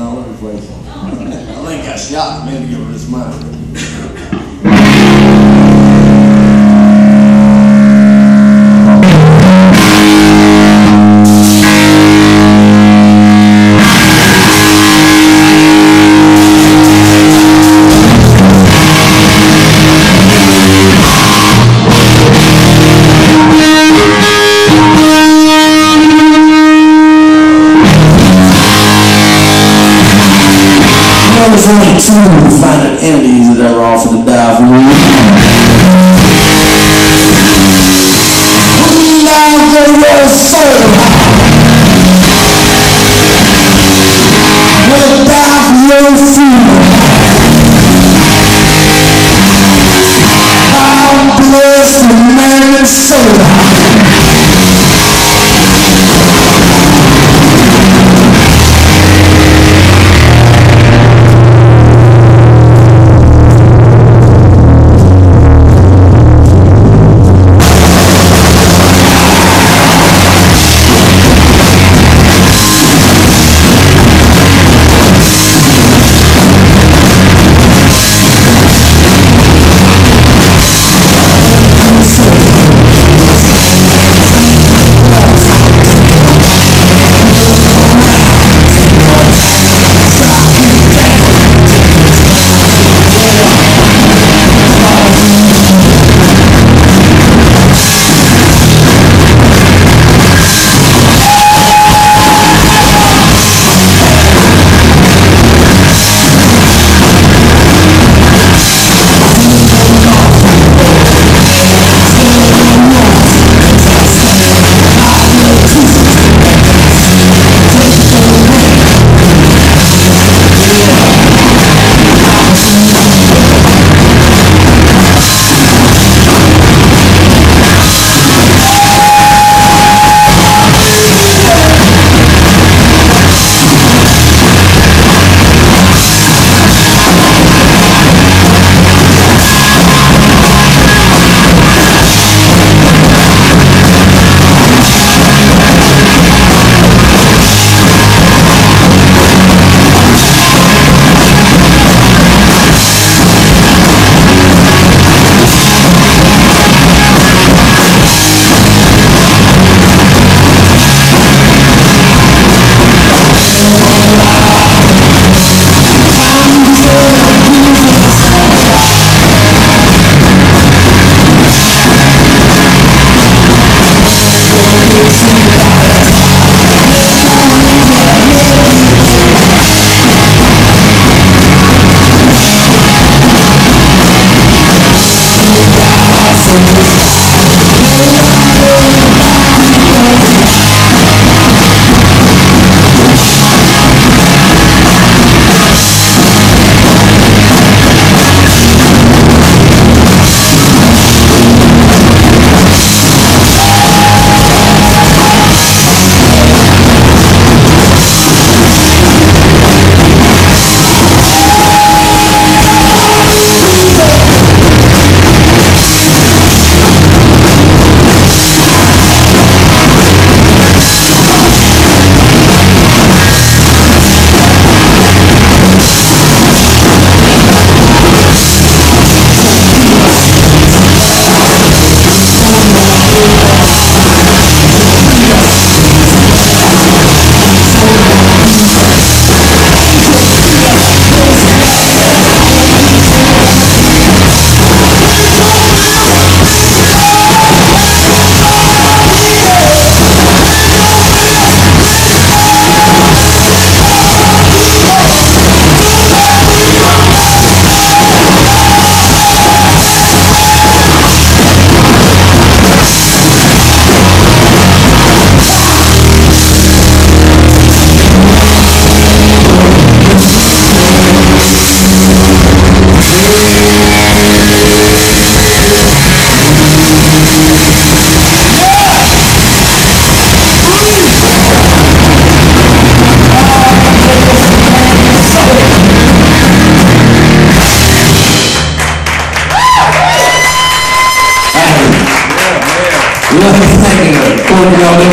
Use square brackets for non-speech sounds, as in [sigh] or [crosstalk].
Place. [laughs] I think I shot maybe give her this final entities that ever offered to die for me. Have